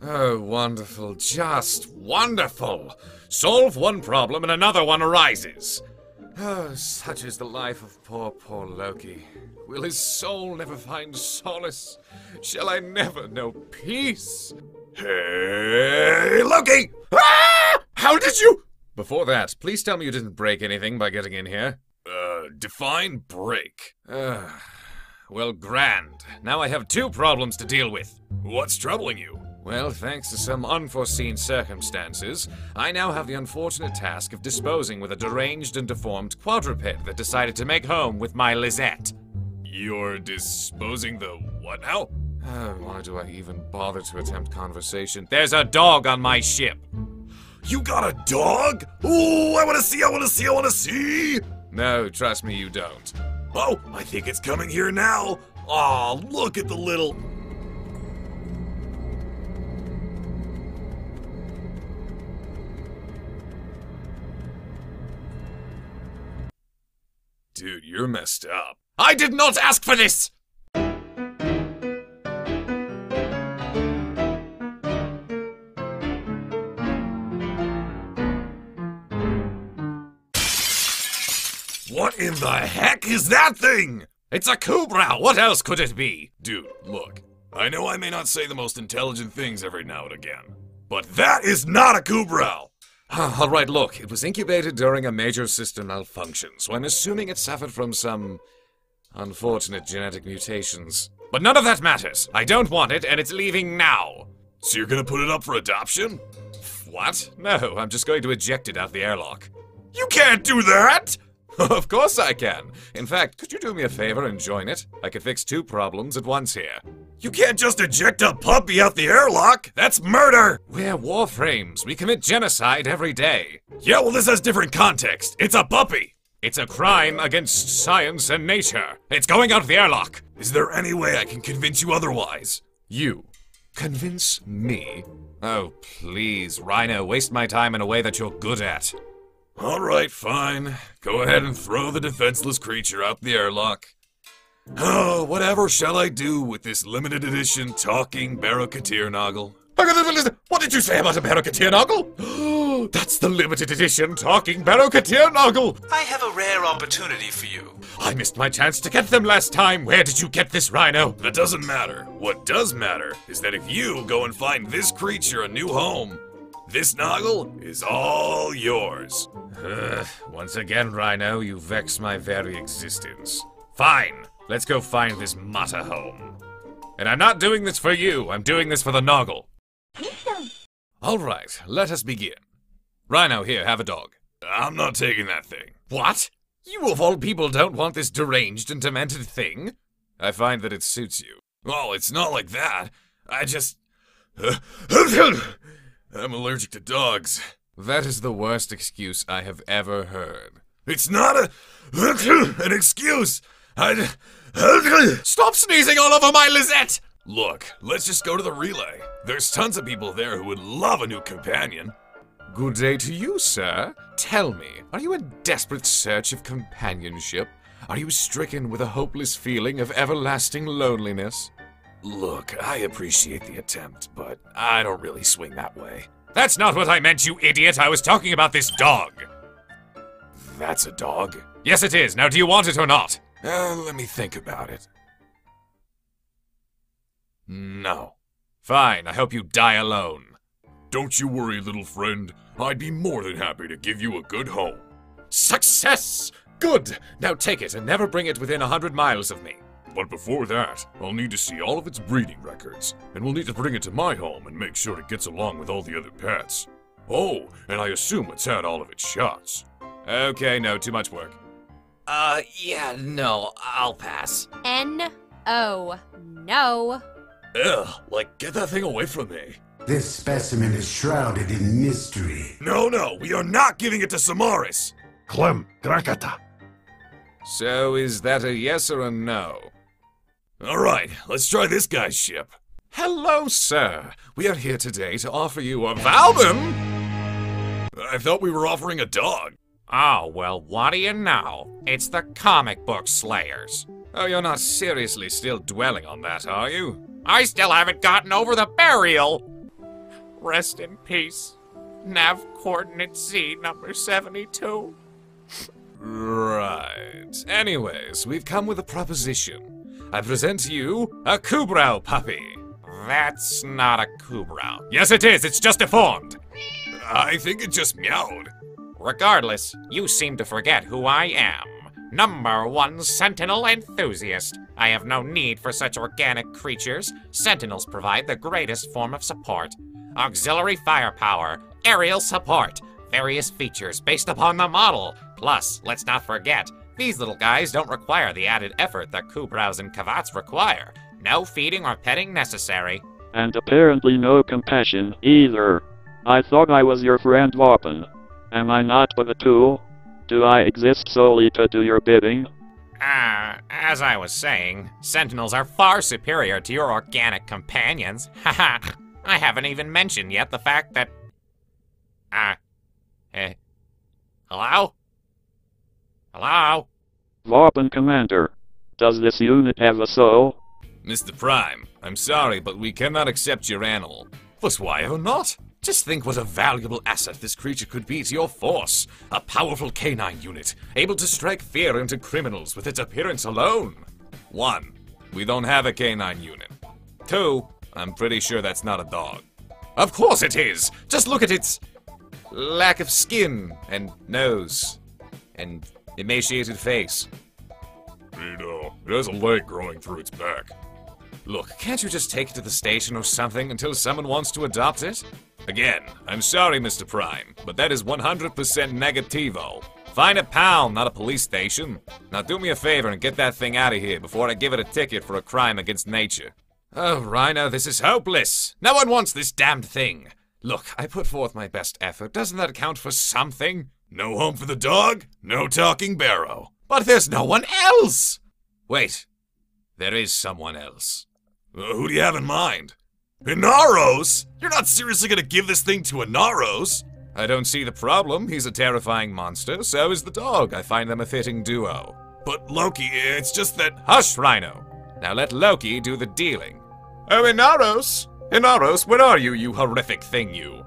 Oh, wonderful. Just wonderful. Solve one problem and another one arises. Oh, such is the life of poor, poor Loki. Will his soul never find solace? Shall I never know peace? Hey, Loki! Ah! How did you? Before that, please tell me you didn't break anything by getting in here. Uh, define break. Uh, well, grand. Now I have two problems to deal with. What's troubling you? Well, thanks to some unforeseen circumstances, I now have the unfortunate task of disposing with a deranged and deformed quadruped that decided to make home with my Liset. You're disposing the what now? Oh, why do I even bother to attempt conversation? There's a dog on my ship. You got a dog? Ooh, I wanna see, I wanna see, I wanna see! No, trust me, you don't. Oh, I think it's coming here now. Aw, oh, look at the little. You're messed up. I did not ask for this! What in the heck is that thing? It's a Kubrow! What else could it be? Dude, look. I know I may not say the most intelligent things every now and again, but that is not a Kubrow! Ah, all right, look, it was incubated during a major system malfunction, so I'm assuming it suffered from some unfortunate genetic mutations. But none of that matters. I don't want it, and it's leaving now. So you're gonna put it up for adoption? What? No, I'm just going to eject it out the airlock. You can't do that! of course I can. In fact, could you do me a favor and join it? I could fix two problems at once here. You can't just eject a puppy out the airlock! That's murder! We're warframes. We commit genocide every day. Yeah, well, this has different context. It's a puppy! It's a crime against science and nature. It's going out of the airlock. Is there any way I can convince you otherwise? You? Convince me? Oh, please, Rhino, waste my time in a way that you're good at. All right, fine. Go ahead and throw the defenseless creature out the airlock. Oh, whatever shall I do with this limited edition talking Baro Ki'Teer-Noggle? What did you say about a Baro Ki'Teer-Noggle? That's the limited edition talking Baro Ki'Teer-Noggle! I have a rare opportunity for you. I missed my chance to get them last time. Where did you get this rhino? That doesn't matter. What does matter is that if you go and find this creature a new home, this Noggle is all yours. Uh, once again, Rhino, you vex my very existence. Fine, let's go find this Mata home. And I'm not doing this for you, I'm doing this for the Noggle. Alright, let us begin. Rhino, here, have a dog. I'm not taking that thing. What? You of all people don't want this deranged and demented thing? I find that it suits you. Oh, it's not like that. I just... I'm allergic to dogs. That is the worst excuse I have ever heard. It's not a an excuse. I Stop sneezing all over my Liset! Look, let's just go to the relay. There's tons of people there who would love a new companion. Good day to you, sir. Tell me, are you in desperate search of companionship? Are you stricken with a hopeless feeling of everlasting loneliness? Look, I appreciate the attempt, but I don't really swing that way. That's not what I meant, you idiot! I was talking about this dog! That's a dog? Yes, it is. Now, do you want it or not? Uh, let me think about it. No. Fine, I hope you die alone. Don't you worry, little friend. I'd be more than happy to give you a good home. Success! Good! Now take it and never bring it within a hundred miles of me. But before that, I'll need to see all of its breeding records, and we'll need to bring it to my home and make sure it gets along with all the other pets. Oh, and I assume it's had all of its shots. Okay, no, too much work. Uh, yeah, no, I'll pass. N-O. No. Ugh, like, get that thing away from me. This specimen is shrouded in mystery. No, no, we are not giving it to Simaris! Clem Grakata. So, is that a yes or a no? Alright, let's try this guy's ship. Hello, sir. We are here today to offer you a Valbin! I thought we were offering a dog. Oh, well, what do you know? It's the comic book slayers. Oh, you're not seriously still dwelling on that, are you? I still haven't gotten over the burial! Rest in peace. Nav coordinate Z number 72. Right. Anyways, we've come with a proposition. I present to you a Kubrow puppy. That's not a Kubrow. Yes, it is. It's just deformed. I think it just meowed. Regardless, you seem to forget who I am. Number one Sentinel enthusiast. I have no need for such organic creatures. Sentinels provide the greatest form of support auxiliary firepower, aerial support, various features based upon the model. Plus, let's not forget, these little guys don't require the added effort that Kubrows and Kavats require. No feeding or petting necessary. And apparently no compassion either. I thought I was your friend Warpen. Am I not but a tool? Do I exist solely to do your bidding? Ah, as I was saying, Sentinels are far superior to your organic companions. Haha. I haven't even mentioned yet the fact that. Ah. eh. Hello? Hello? Warpen Commander. Does this unit have a soul? Mr. Prime, I'm sorry, but we cannot accept your animal. But why ever not? Just think what a valuable asset this creature could be to your force. A powerful canine unit, able to strike fear into criminals with its appearance alone. One, we don't have a canine unit. Two, I'm pretty sure that's not a dog. Of course it is! Just look at its lack of skin and nose and emaciated face. You know, it has a leg growing through its back. Look, can't you just take it to the station or something until someone wants to adopt it? Again, I'm sorry, Mr. Prime, but that is 100% negativo. Find a pound, not a police station. Now do me a favor and get that thing out of here before I give it a ticket for a crime against nature. Oh, Rhino, this is hopeless. No one wants this damned thing. Look, I put forth my best effort. Doesn't that account for something? No home for the dog, no talking Baro. But there's no one else! Wait, there is someone else. Uh, who do you have in mind? Inaros? You're not seriously gonna give this thing to Inaros? I don't see the problem. He's a terrifying monster, so is the dog. I find them a fitting duo. But Loki, it's just that. Hush, Rhino! Now let Loki do the dealing. Oh, Inaros! Inaros, where are you, you horrific thing, you?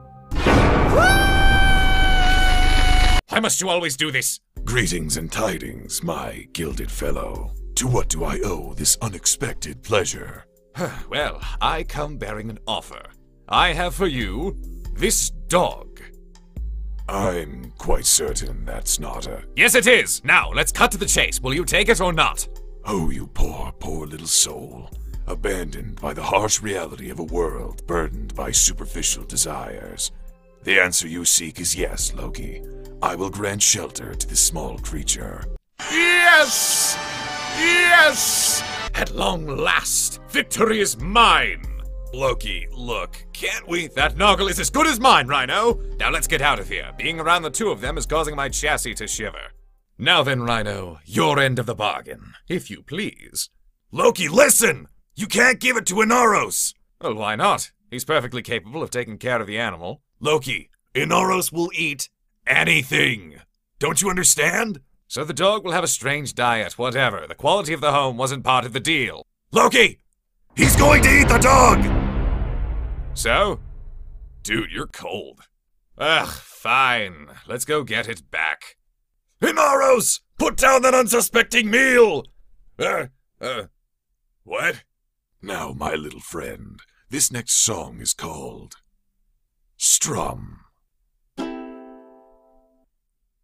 Why must you always do this? Greetings and tidings, my gilded fellow. To what do I owe this unexpected pleasure? well, I come bearing an offer. I have for you this dog. I'm quite certain that's not a. Yes, it is! Now, let's cut to the chase. Will you take it or not? Oh, you poor, poor little soul. Abandoned by the harsh reality of a world burdened by superficial desires. The answer you seek is yes, Loki. I will grant shelter to this small creature. Yes! Yes! At long last, victory is mine! Loki, look, can't we? That Noggle is as good as mine, Rhino! Now let's get out of here. Being around the two of them is causing my chassis to shiver. Now then, Rhino, your end of the bargain, if you please. Loki, listen! You can't give it to Inaros! Well, why not? He's perfectly capable of taking care of the animal. Loki, Inaros will eat anything. Don't you understand? So the dog will have a strange diet, whatever. The quality of the home wasn't part of the deal. Loki! He's going to eat the dog! So? Dude, you're cold. Ugh, fine. Let's go get it back. Inaros! Put down that unsuspecting meal! Uh, uh, what? Now, my little friend, this next song is called Strum.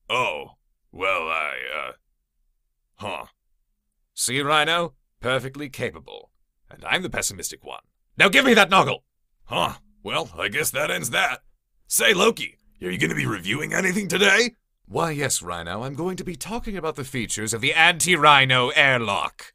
Oh, well, I, uh. Huh. See, Rhino? Perfectly capable. And I'm the pessimistic one. Now give me that Noggle! Huh. Well, I guess that ends that. Say, Loki, are you going to be reviewing anything today? Why, yes, Rhino. I'm going to be talking about the features of the anti Rhino airlock.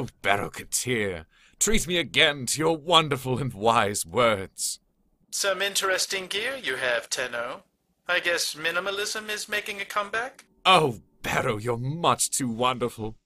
Oh, Baro Ki'Teer, treat me again to your wonderful and wise words. Some interesting gear you have, Tenno. I guess minimalism is making a comeback? Oh, Baro, you're much too wonderful.